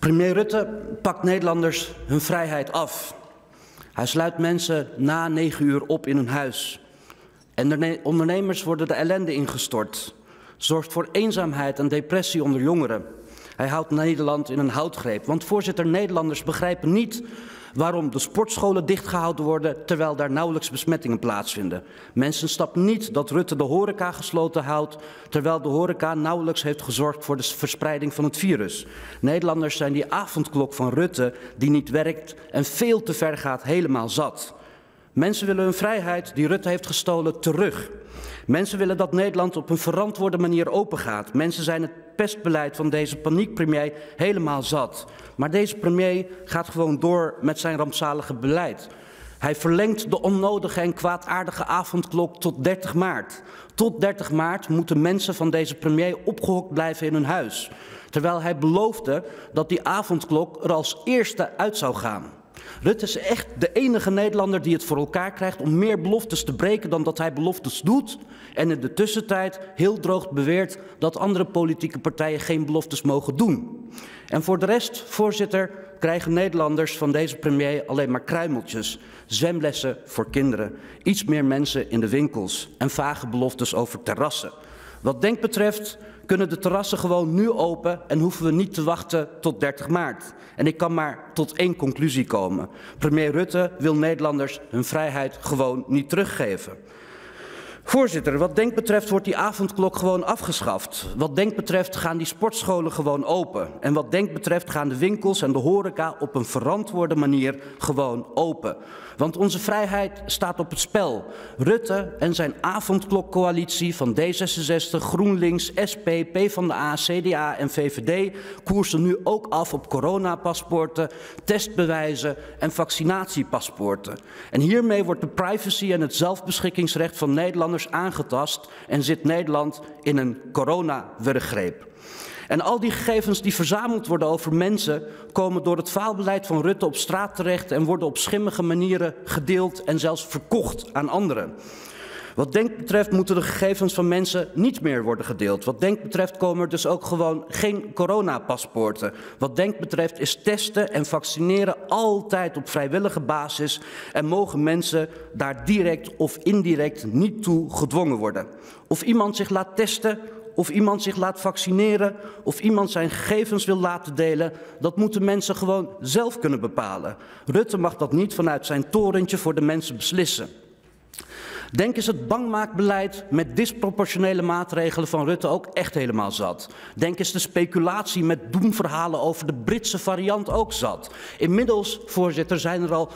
Premier Rutte pakt Nederlanders hun vrijheid af. Hij sluit mensen na negen uur op in hun huis. En de ondernemers worden de ellende ingestort. Zorgt voor eenzaamheid en depressie onder jongeren. Hij houdt Nederland in een houtgreep. Want voorzitter, Nederlanders begrijpen niet waarom de sportscholen dichtgehouden worden terwijl daar nauwelijks besmettingen plaatsvinden. Mensen stappen niet dat Rutte de horeca gesloten houdt terwijl de horeca nauwelijks heeft gezorgd voor de verspreiding van het virus. Nederlanders zijn die avondklok van Rutte die niet werkt en veel te ver gaat helemaal zat. Mensen willen hun vrijheid die Rutte heeft gestolen terug. Mensen willen dat Nederland op een verantwoorde manier opengaat. Mensen zijn het pestbeleid van deze paniekpremier helemaal zat. Maar deze premier gaat gewoon door met zijn rampzalige beleid. Hij verlengt de onnodige en kwaadaardige avondklok tot 30 maart. Tot 30 maart moeten mensen van deze premier opgehokt blijven in hun huis. Terwijl hij beloofde dat die avondklok er als eerste uit zou gaan. Rutte is echt de enige Nederlander die het voor elkaar krijgt om meer beloftes te breken dan dat hij beloftes doet. En in de tussentijd heel droog beweert dat andere politieke partijen geen beloftes mogen doen. En voor de rest, voorzitter, krijgen Nederlanders van deze premier alleen maar kruimeltjes. Zwemlessen voor kinderen, iets meer mensen in de winkels en vage beloftes over terrassen. Wat Denk betreft kunnen de terrassen gewoon nu open en hoeven we niet te wachten tot 30 maart. En ik kan maar tot één conclusie komen. Premier Rutte wil Nederlanders hun vrijheid gewoon niet teruggeven. Voorzitter, wat Denk betreft wordt die avondklok gewoon afgeschaft. Wat Denk betreft gaan die sportscholen gewoon open. En wat Denk betreft gaan de winkels en de horeca op een verantwoorde manier gewoon open. Want onze vrijheid staat op het spel. Rutte en zijn avondklokcoalitie van D66, GroenLinks, SP, PvdA, CDA en VVD koersen nu ook af op coronapaspoorten, testbewijzen en vaccinatiepaspoorten. En hiermee wordt de privacy en het zelfbeschikkingsrecht van Nederlanders aangetast en zit Nederland in een coronawurggreep. En al die gegevens die verzameld worden over mensen komen door het faalbeleid van Rutte op straat terecht en worden op schimmige manieren gedeeld en zelfs verkocht aan anderen. Wat Denk betreft moeten de gegevens van mensen niet meer worden gedeeld. Wat Denk betreft komen er dus ook gewoon geen coronapaspoorten. Wat Denk betreft is testen en vaccineren altijd op vrijwillige basis en mogen mensen daar direct of indirect niet toe gedwongen worden. Of iemand zich laat testen of iemand zich laat vaccineren of iemand zijn gegevens wil laten delen, dat moeten mensen gewoon zelf kunnen bepalen. Rutte mag dat niet vanuit zijn torentje voor de mensen beslissen. Denk is het bangmaakbeleid met disproportionele maatregelen van Rutte ook echt helemaal zat. Denk is de speculatie met doemverhalen over de Britse variant ook zat. Inmiddels, voorzitter, zijn er al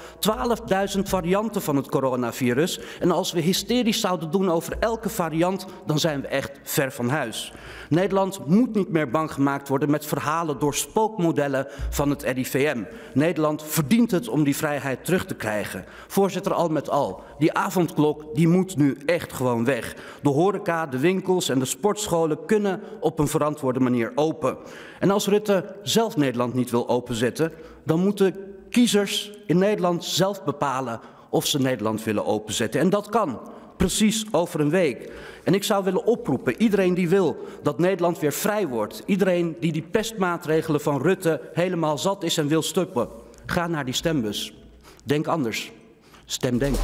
12.000 varianten van het coronavirus. En als we hysterisch zouden doen over elke variant, dan zijn we echt ver van huis. Nederland moet niet meer bang gemaakt worden met verhalen door spookmodellen van het RIVM. Nederland verdient het om die vrijheid terug te krijgen. Voorzitter, al met al, die avondklok die moet nu echt gewoon weg. De horeca, de winkels en de sportscholen kunnen op een verantwoorde manier open. En als Rutte zelf Nederland niet wil openzetten, dan moeten kiezers in Nederland zelf bepalen of ze Nederland willen openzetten. En dat kan precies over een week. En ik zou willen oproepen, iedereen die wil dat Nederland weer vrij wordt, iedereen die die pestmaatregelen van Rutte helemaal zat is en wil stoppen, ga naar die stembus. Denk anders. Stem denk.